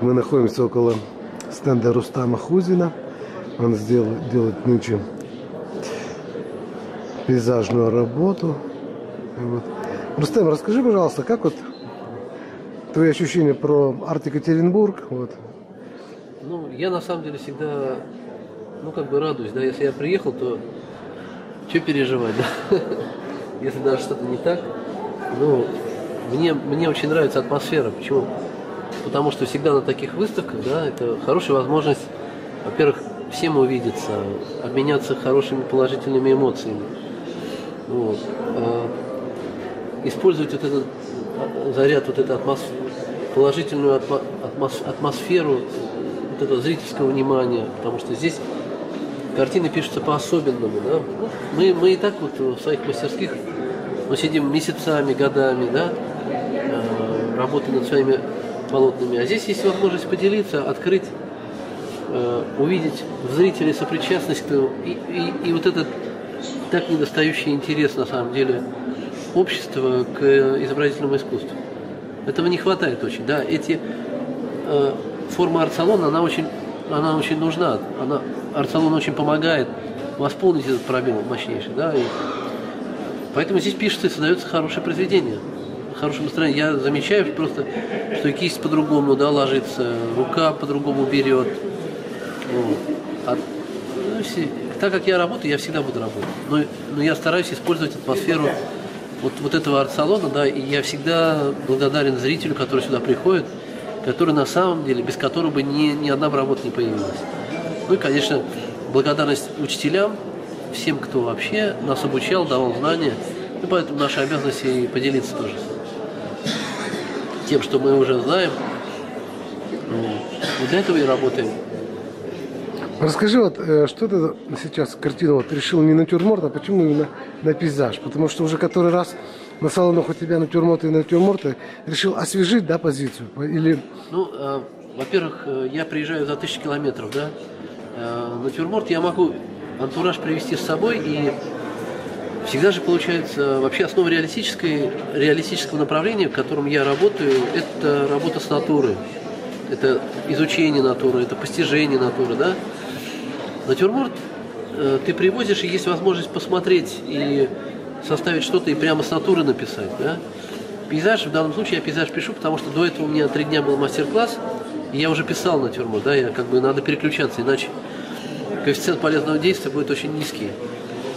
Мы находимся около стенда Рустама Хузина. Он сделал, делает нынче пейзажную работу. Вот. Рустам, расскажи, пожалуйста, как вот твои ощущения про арт-Екатеринбург? Вот. Ну, я на самом деле всегда, ну, как бы радуюсь, да, если я приехал, то что переживать, да? Если даже что-то не так, ну, мне, мне очень нравится атмосфера. Почему? Потому что всегда на таких выставках, да, это хорошая возможность, во-первых, всем увидеться, обменяться хорошими положительными эмоциями. Вот. А, использовать вот этот а, заряд, вот эту атмосферу, положительную атмос, атмосферу вот этого зрительского внимания, потому что здесь картины пишутся по-особенному. Да? Мы, мы и так вот в своих мастерских мы сидим месяцами, годами, да, э, работаем над своими полотнами. А здесь есть возможность поделиться, открыть, э, увидеть в зрителе сопричастность к и, и, и вот этот так недостающий интерес на самом деле общества к изобразительному искусству. Этого не хватает очень. Да? Эти э, форма арт-салона, она очень, она очень нужна. Она, арт-салон очень помогает восполнить этот пробел мощнейший. Да? И поэтому здесь пишется и создается хорошее произведение. Хорошее настроение. Я замечаю просто, что кисть по-другому да, ложится, рука по-другому берет. Вот. А, ну, все, так как я работаю, я всегда буду работать. Но, но я стараюсь использовать атмосферу вот, вот этого арт-салона, да, и я всегда благодарен зрителю, который сюда приходит, который на самом деле, без которого бы ни, ни одна работа не появилась. Ну и, конечно, благодарность учителям, всем, кто вообще нас обучал, давал знания. И поэтому наша обязанность и поделиться тоже тем, что мы уже знаем. Вот для этого и работаем. Расскажи, вот, э, что ты сейчас картину вот, решил не натюрморт, а почему именно на пейзаж? Потому что уже который раз на салонах у тебя натюрморты и натюрморты решил освежить, да, позицию? Или... Ну, э, во-первых, э, я приезжаю за тысячи километров, да. Э, натюрморт я могу антураж привести с собой и всегда же получается вообще основа реалистической, реалистического направления, в котором я работаю, это работа с натурой. Это изучение натуры, это постижение натуры, да. Натюрморт э, ты привозишь, и есть возможность посмотреть и составить что-то и прямо с натуры написать. Да? Пейзаж, в данном случае я пейзаж пишу, потому что до этого у меня три дня был мастер-класс, и я уже писал натюрморт, да, я как бы надо переключаться, иначе коэффициент полезного действия будет очень низкий.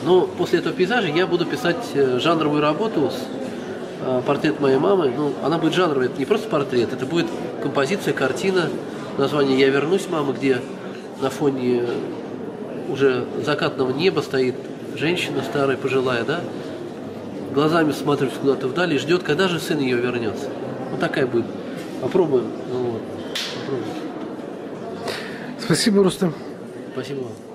Но после этого пейзажа я буду писать э, жанровую работу с э, портрет моей мамы. Ну, она будет жанровая, это не просто портрет, это будет композиция, картина, название «Я вернусь, мама», где на фоне уже закатного неба стоит женщина старая, пожилая, да, глазами смотрит куда-то вдали и ждет, когда же сын ее вернется. Вот такая будет. Попробуем. Ну, вот. Попробуем. Спасибо, Рустам. Спасибо вам.